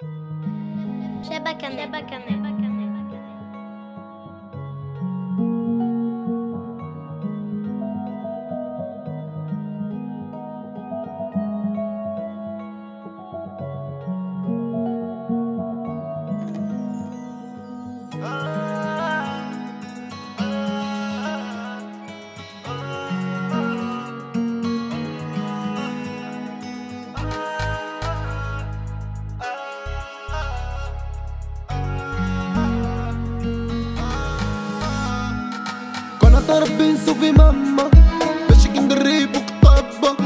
Shabakane. Shabakane. كنا ربي نصوفي ماما باش كندرب وقطابة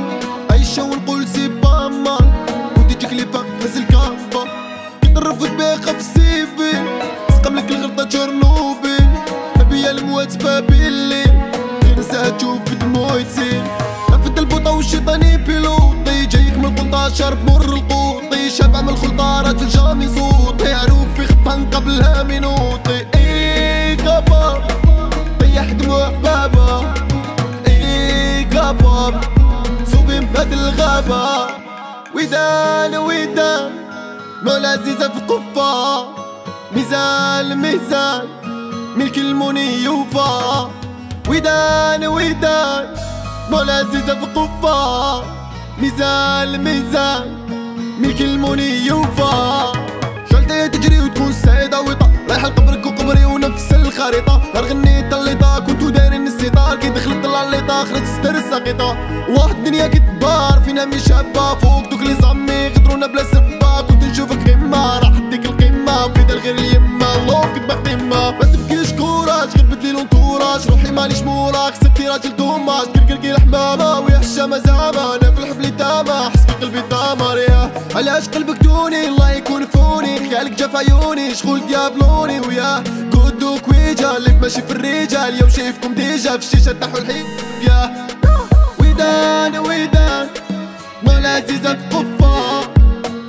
عايشة ونقول سي باما ودي تجيك لي فاق هز الكابة. كنرفض باقة في سيفي سقم لك الغلطة تشرنوبي. نبيا الموات بابيلي غير نساها تشوف بدموع تسيل نفد البوطة والشيطاني بيلوطي جايك من القنطة شارب مر القوطي الغابة ودان ودان مولا عزيزة في قفة. ميزان ميزان ملك المني يوفى. ودان ودان مولا عزيزة في قفة. ميزان ميزان ملك المني يوفى. شلتي تجري وتكون سعيدة وطا. رايحة لقبرك وقبري ونفس الخريطة. نهار غنيت الليطة كنتو دايرين السيطار كي دخلت طلع الليطة خرجت ستر الساقطة. واحد الدنيا كتبار مي شابة فوق دوك لي زامي غدرونا بلا سبة كنت نشوفك غيما راح ديك القمة. في دار غير اليما الله كتبقى قمة ما تبكيش كوراج غير بدلي لونتوراج روحي مانيش موراك سبتي راجل دوماج كركركي الحمامة الشامة زعما أنا في الحفل تامة حس في قلبي دامر يا علاش قلبك دوني؟ الله يكون فوني. خيالك جا في عيوني. شغل ديابلوني. ويا كودو كويجا اللي ماشي في الرجال. يوم شايفكم ديجا. في الشيشة تحو الحيط. عزيزة قفة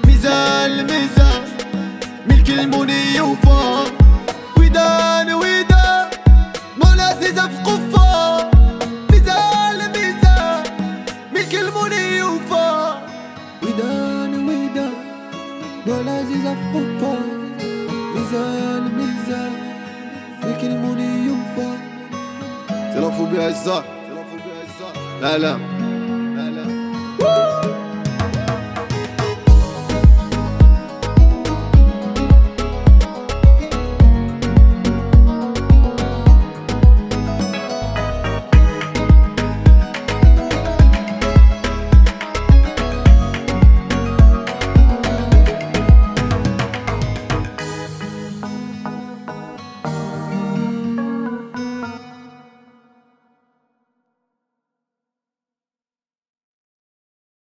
ميزان الميزان ملك المني يوفى ودان ودان مولا عزيزة قفة ميزان الميزان ملك المني يوفى ودان ودان مولا عزيزة قفة ميزان ميزان ملك المني يوفى تلفوا بها الزهر لا لا. لا لا.